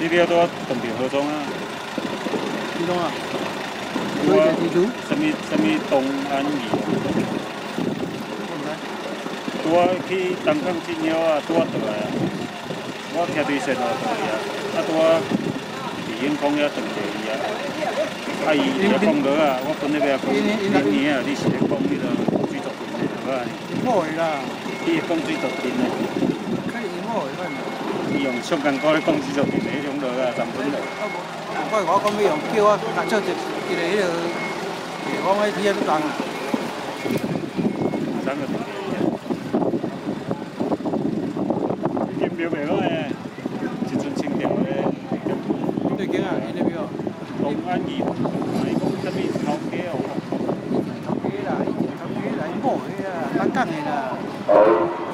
呢啲都同條去中啊，去中啊，去嘅去中，什麼什麼東安米，ตัวที่ตั้งเครื่องชิ้นเยอะตัวตัวว่าแค่ดีเสร็จแล้วตัว 已经讲了真济次了，啊！伊也讲格啊，我本那边讲，今年啊，你是讲你那水十斤，对不对？不会啦，伊讲水十斤的。可以不会。伊用上干果来讲二十斤的，那种路啊，成本路。啊不，我我还用，叫啊拿出一个那个，我那天装。三个。对景啊，呢啲表。东安义，系讲什么头家哦？头几啦，以前头几啦，冇去啊，单更嘅啦。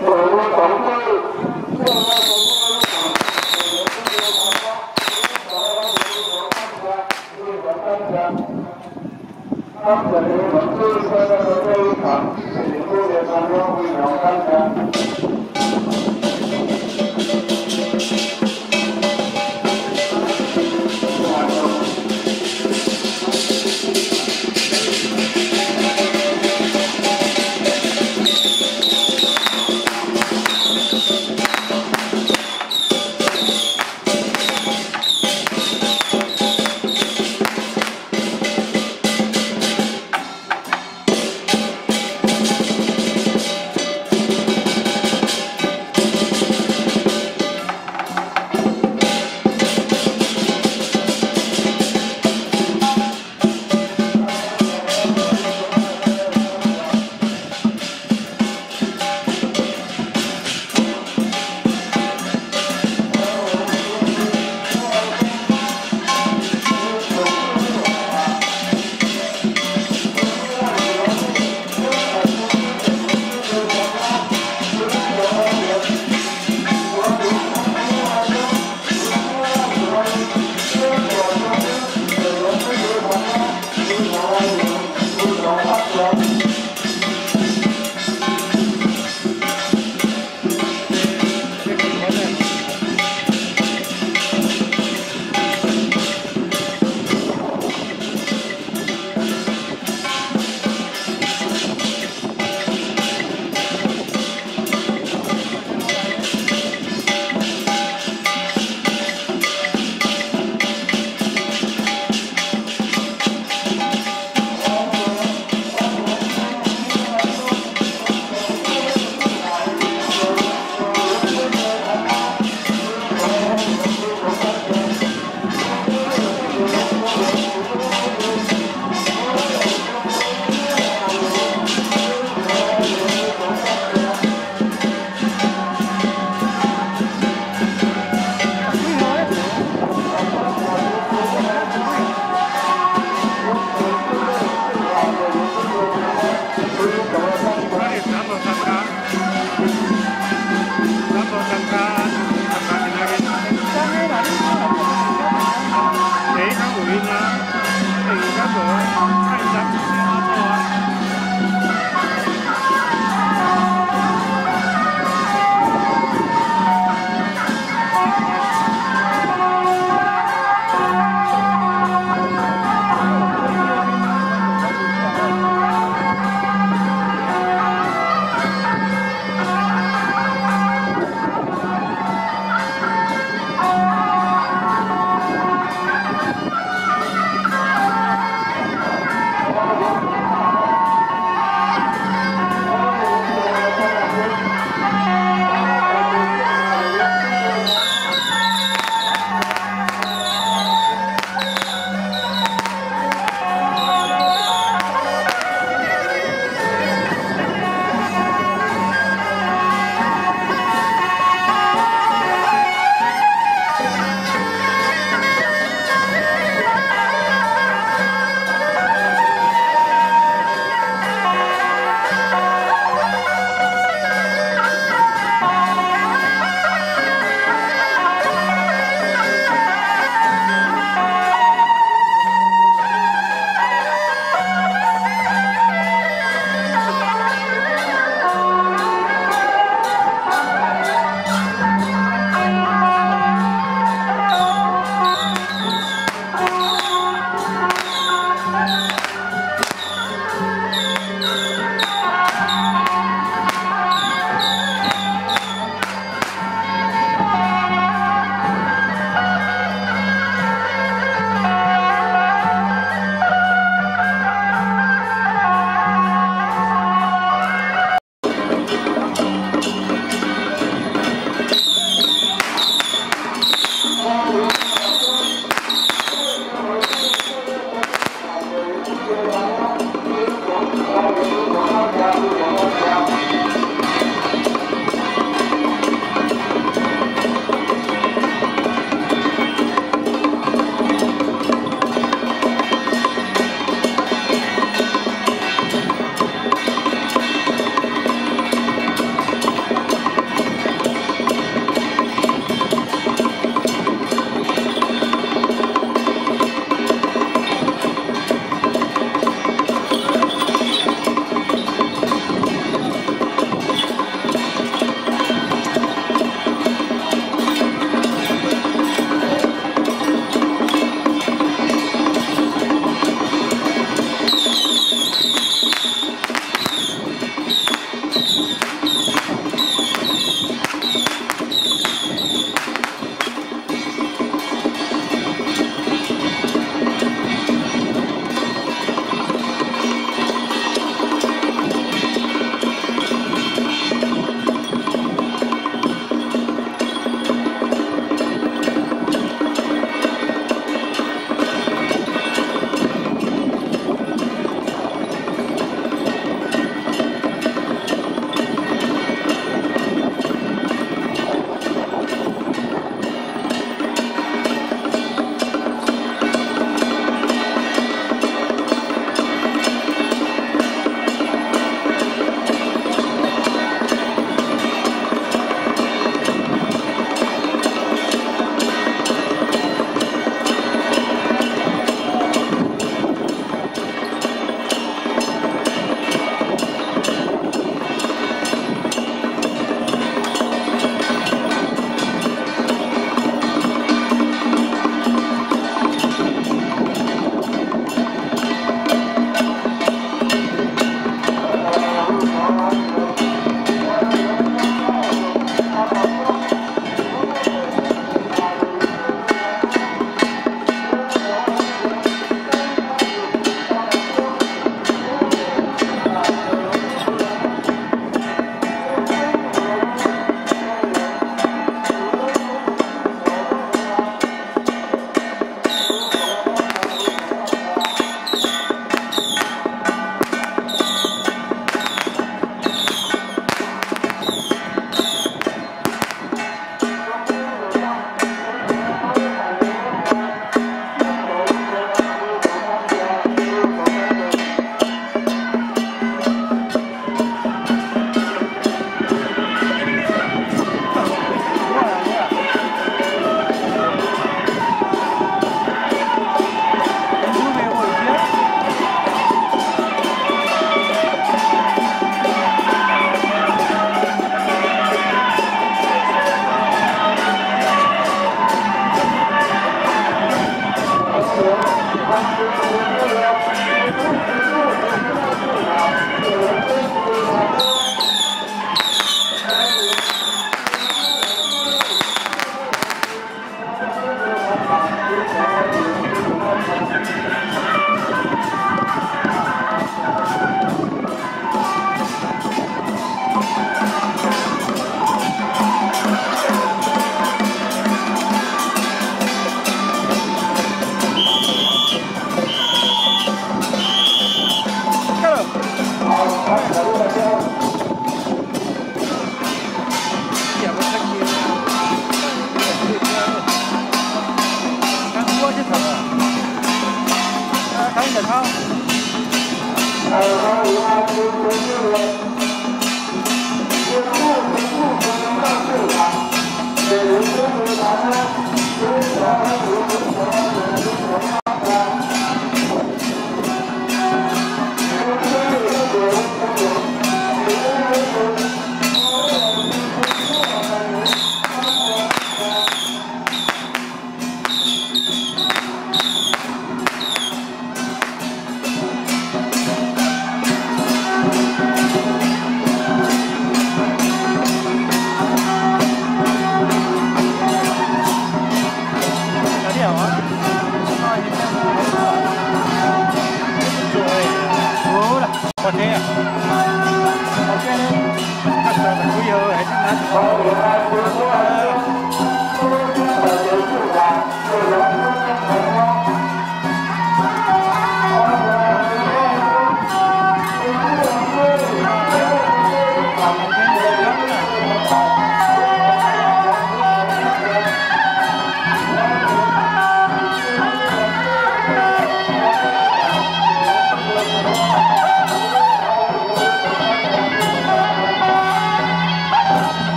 Well,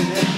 yeah.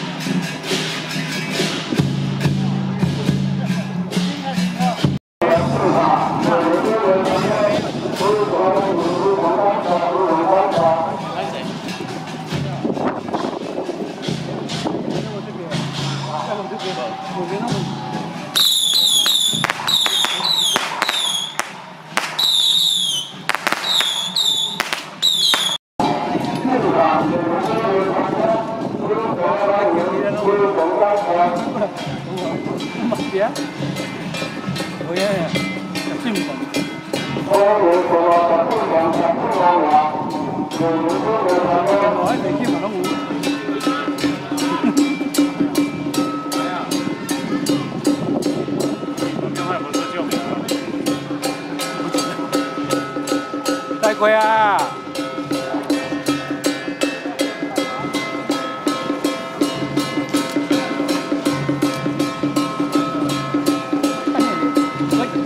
quay quay à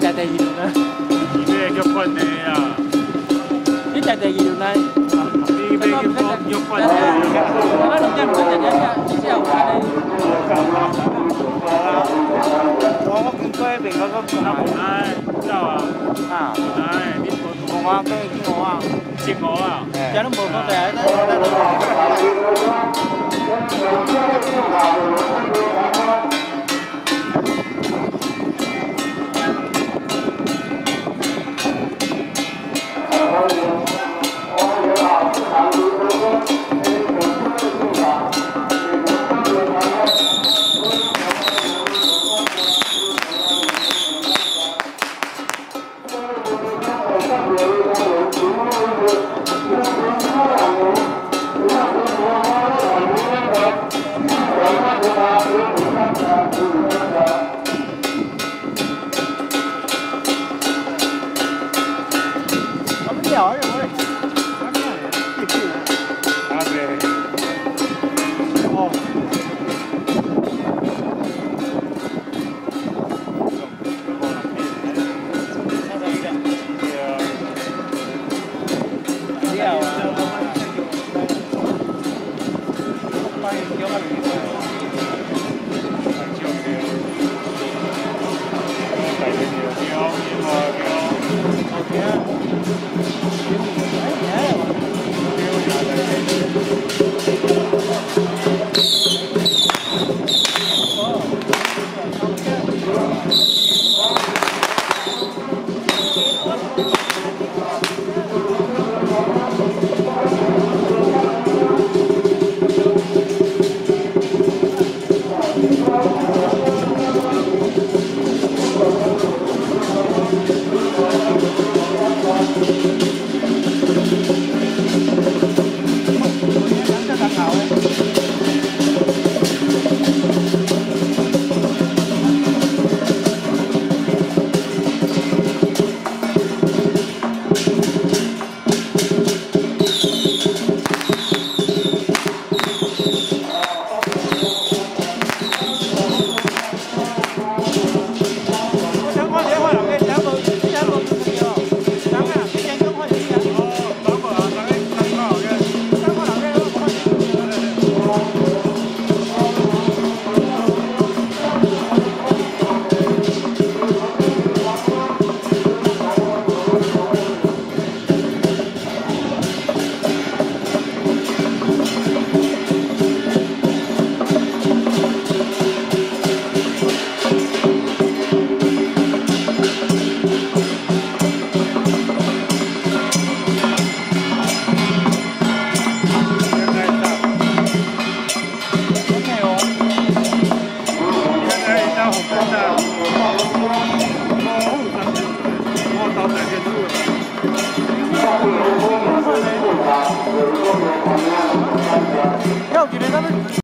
chạy chạy gì được nữa Ini kepan ni ya. Ini chạy chạy gì được này? Ini bagi kepan kepan. Kalau nak jam kerja jam ni siapa ni? Kamu kau yang bengkak kau. Kamu, ah, siapa? Ah, ah, ni. 啊，跟金鹅啊，金鹅啊，今日无好在，